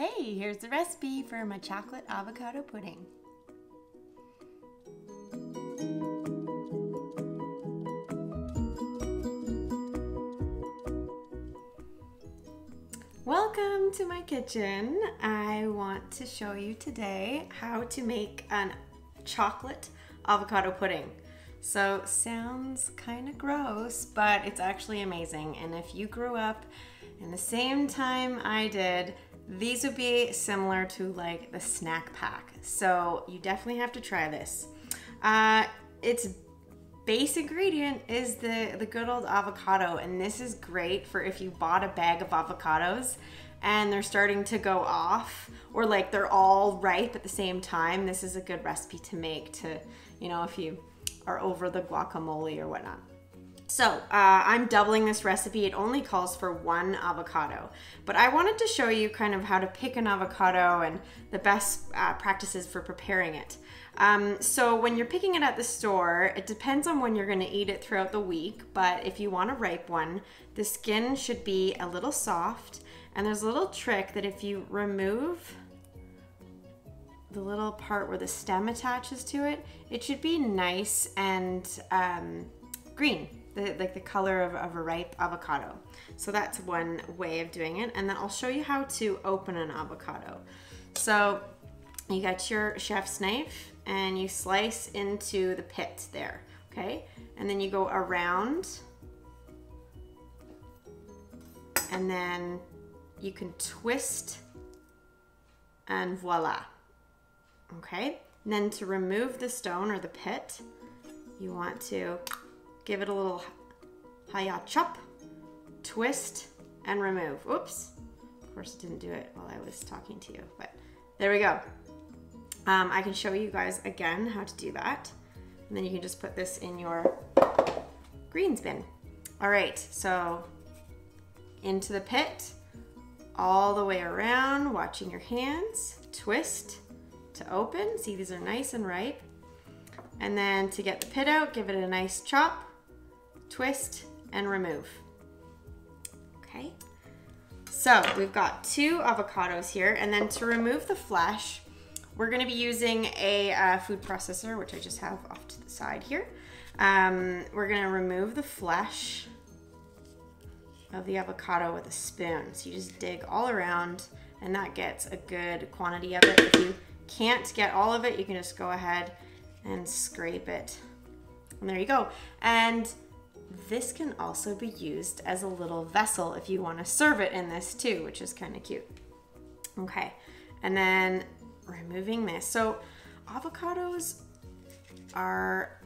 Hey, here's the recipe for my chocolate avocado pudding. Welcome to my kitchen. I want to show you today how to make an chocolate avocado pudding. So sounds kind of gross, but it's actually amazing. And if you grew up in the same time I did, these would be similar to like the snack pack. So you definitely have to try this. Uh, its base ingredient is the, the good old avocado. And this is great for if you bought a bag of avocados and they're starting to go off or like they're all ripe at the same time. This is a good recipe to make to, you know, if you are over the guacamole or whatnot. So uh, I'm doubling this recipe. It only calls for one avocado, but I wanted to show you kind of how to pick an avocado and the best uh, practices for preparing it. Um, so when you're picking it at the store, it depends on when you're gonna eat it throughout the week, but if you want a ripe one, the skin should be a little soft, and there's a little trick that if you remove the little part where the stem attaches to it, it should be nice and um, green the, like the color of, of a ripe avocado. So that's one way of doing it. And then I'll show you how to open an avocado. So you got your chef's knife and you slice into the pit there, okay? And then you go around and then you can twist and voila, okay? And then to remove the stone or the pit, you want to Give it a little hiya chop, twist, and remove. Oops. Of course, didn't do it while I was talking to you, but there we go. Um, I can show you guys again how to do that. And then you can just put this in your greens bin. All right, so into the pit, all the way around, watching your hands, twist to open. See, these are nice and ripe. And then to get the pit out, give it a nice chop twist, and remove. Okay, so we've got two avocados here, and then to remove the flesh, we're gonna be using a uh, food processor, which I just have off to the side here. Um, we're gonna remove the flesh of the avocado with a spoon. So you just dig all around and that gets a good quantity of it. If you can't get all of it, you can just go ahead and scrape it. And there you go. And this can also be used as a little vessel if you want to serve it in this too, which is kind of cute. Okay, and then removing this. So avocados are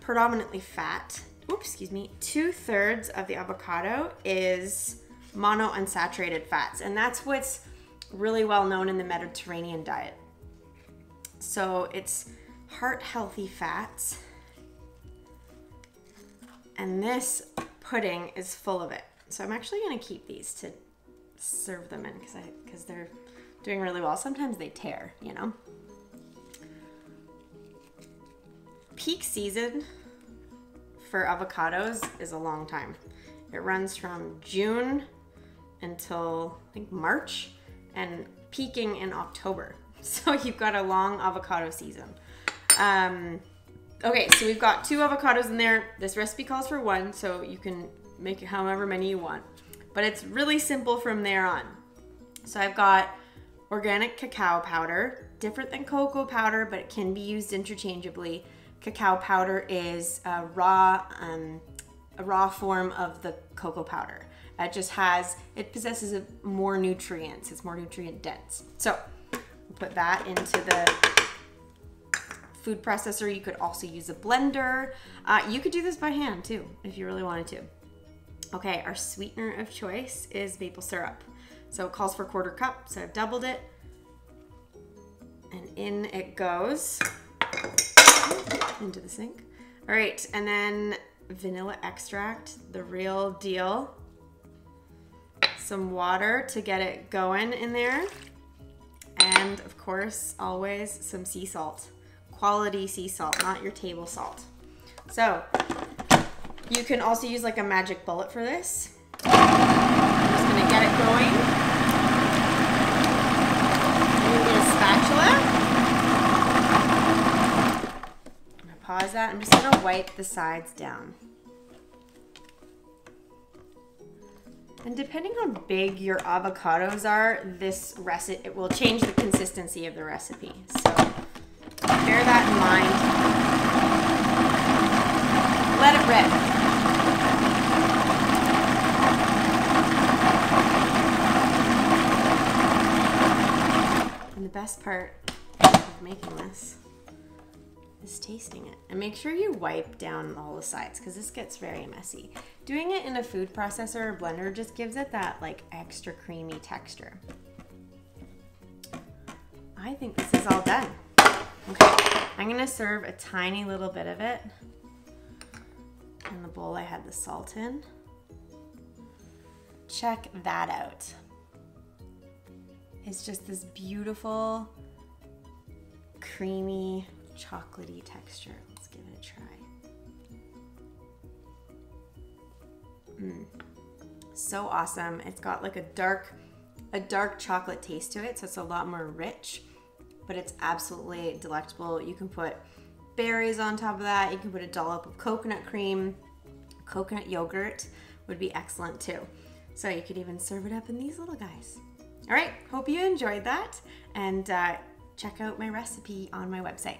predominantly fat. Oops, excuse me. Two thirds of the avocado is monounsaturated fats, and that's what's really well known in the Mediterranean diet. So it's heart healthy fats and this pudding is full of it. So I'm actually gonna keep these to serve them in because I because they're doing really well. Sometimes they tear, you know. Peak season for avocados is a long time. It runs from June until I think March and peaking in October. So you've got a long avocado season. Um, Okay, so we've got two avocados in there. This recipe calls for one, so you can make it however many you want. But it's really simple from there on. So I've got organic cacao powder, different than cocoa powder, but it can be used interchangeably. Cacao powder is a raw, um, a raw form of the cocoa powder. It just has, it possesses more nutrients. It's more nutrient dense. So put that into the food processor. You could also use a blender. Uh, you could do this by hand too, if you really wanted to. Okay, our sweetener of choice is maple syrup. So it calls for quarter cup, so I've doubled it. And in it goes into the sink. All right, and then vanilla extract, the real deal. Some water to get it going in there. And of course, always some sea salt quality sea salt, not your table salt. So you can also use like a magic bullet for this. I'm just gonna get it going. Get a spatula. Gonna pause that. I'm just gonna wipe the sides down. And depending on big your avocados are, this recipe it will change the consistency of the recipe. So bear that in mind. Let it rip. And the best part of making this is tasting it. And make sure you wipe down all the sides because this gets very messy. Doing it in a food processor or blender just gives it that like extra creamy texture. I think this is all done. Okay, I'm gonna serve a tiny little bit of it in the bowl I had the salt in. Check that out. It's just this beautiful, creamy, chocolatey texture. Let's give it a try. Mm. So awesome. It's got like a dark, a dark chocolate taste to it, so it's a lot more rich, but it's absolutely delectable. You can put berries on top of that. You can put a dollop of coconut cream. Coconut yogurt would be excellent too. So you could even serve it up in these little guys. All right, hope you enjoyed that and uh, check out my recipe on my website.